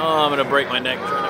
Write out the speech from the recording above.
Oh, I'm gonna break my neck trying